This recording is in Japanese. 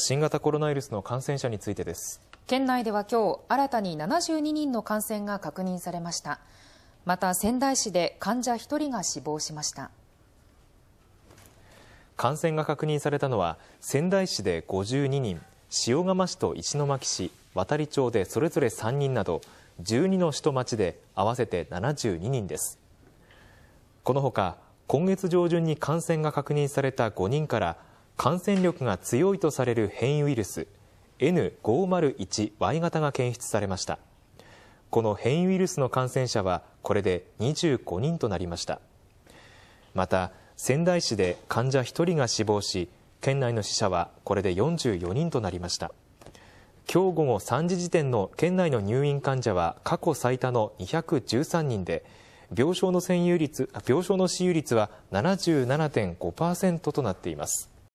新型コロナウイルスの感染者についてです。県内では今日新たに72人の感染が確認されました。また仙台市で患者1人が死亡しました。感染が確認されたのは仙台市で52人塩釜市と石巻市渡町でそれぞれ3人など12の市と町で合わせて72人です。このほか今月上旬に感染が確認された5人から感染力が強いとされる変異ウイルス N501Y 型が検出されました。この変異ウイルスの感染者はこれで25人となりました。また仙台市で患者1人が死亡し県内の死者はこれで44人となりました。今日午後3時時点の県内の入院患者は過去最多の213人で病床の占有率病床の使用率は77.5%となっています。